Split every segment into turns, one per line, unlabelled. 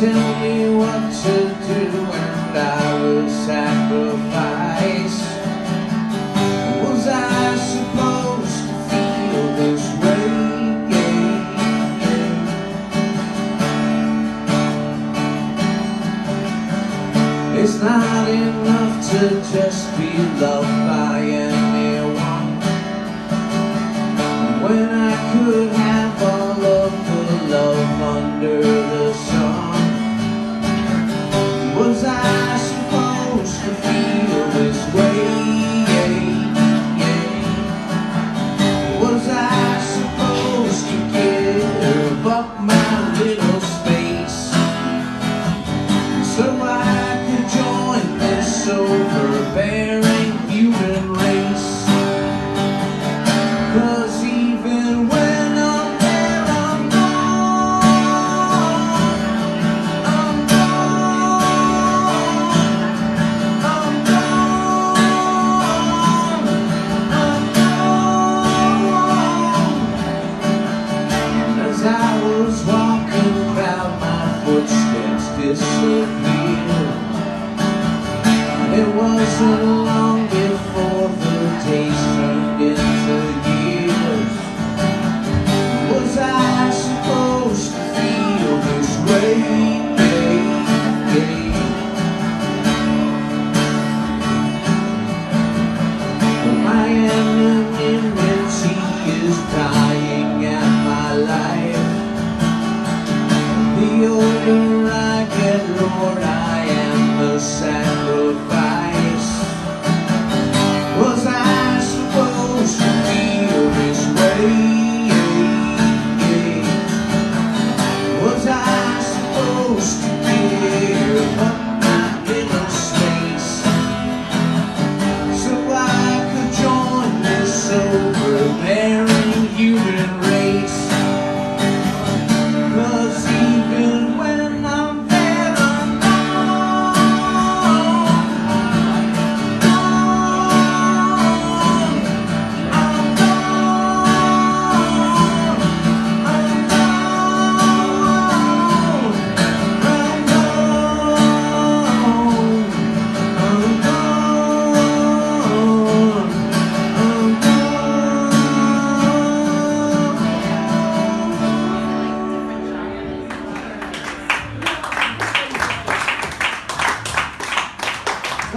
tell me what to do and I will sacrifice. Was I supposed to feel this way? It's not enough to just be loved by anyone. When I could have all of the love under the sun It wasn't long before the days turned into years. Was I supposed to feel this way? Is dying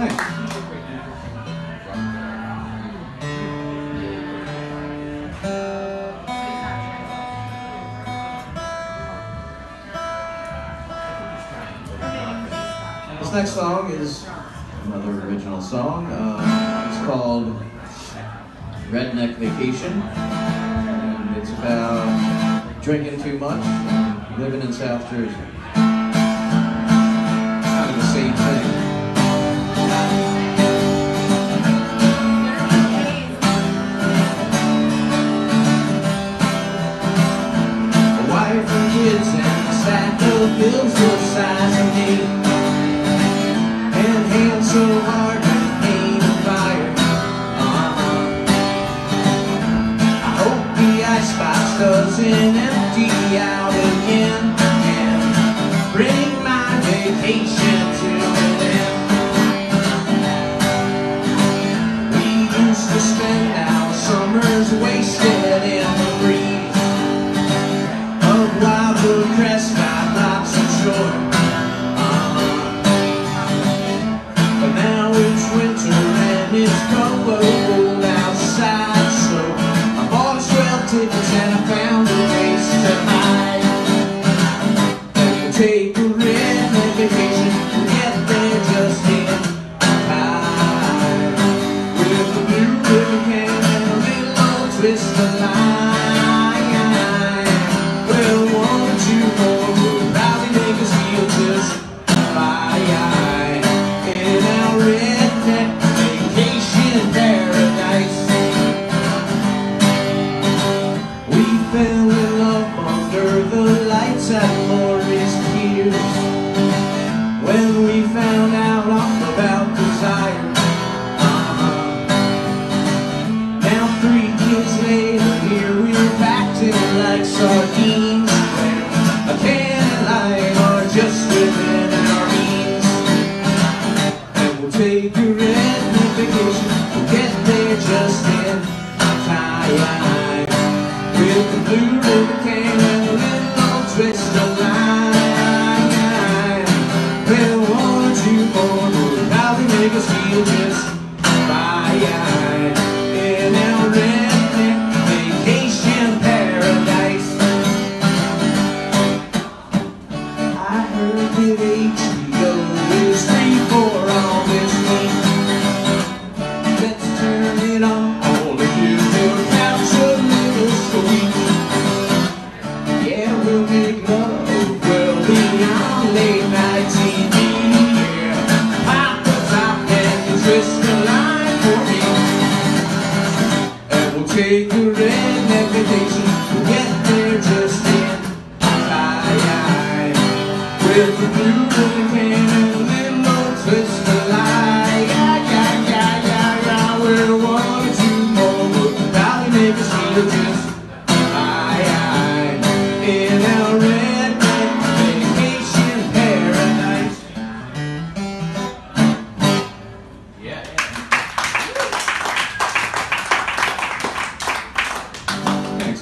This next song is another original song. Uh, it's called Redneck Vacation. And it's about drinking too much living in South Jersey. Kind of the same thing. Doesn't empty out take redneck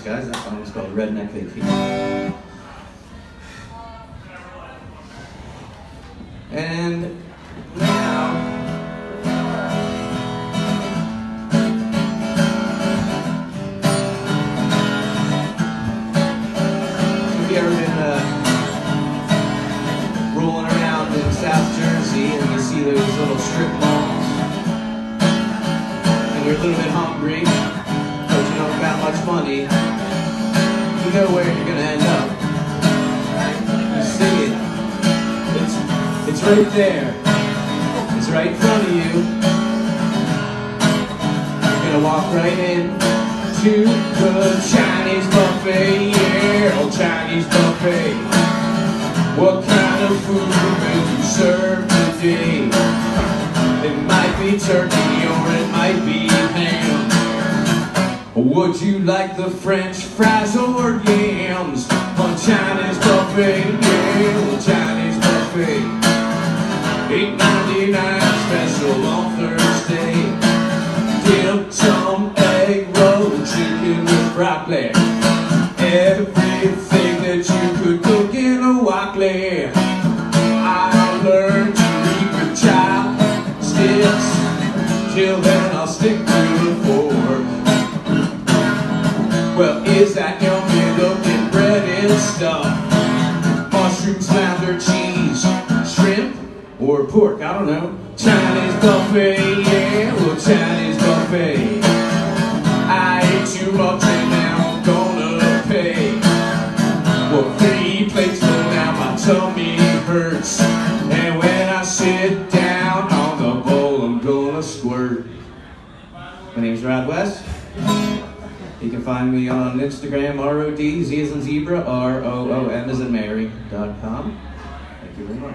guys. That song was called Redneck Vacation. You're a little bit hungry, but you don't got much money. You know where you're gonna end up. You see it. It's, it's right there. It's right in front of you. You're gonna walk right in to the Chinese buffet. Yeah, old Chinese buffet. What kind of food will you serve today? It might be turkey or it might be. Would you like the French fries or yams? On Chinese buffet, yeah, Chinese buffet. Eight ninety nine special on Thursday. Dim sum, egg roll, chicken with broccoli. Everything that you could cook in a wokly. I learned to read with chopsticks. Till then, I'll stick to. Well, is that yummy looking bread and stuff? Mushrooms, lather, cheese, shrimp, or pork? I don't know. Chinese buffet, yeah, well, Chinese buffet. I ate too much and now I'm gonna pay. Well, three plates full now my tummy hurts. And when I sit down on the bowl, I'm gonna squirt. My name's Rod West. You can find me on Instagram, R-O-D, Z as in zebra, R-O-O-M as in Mary, dot com. Thank you very much.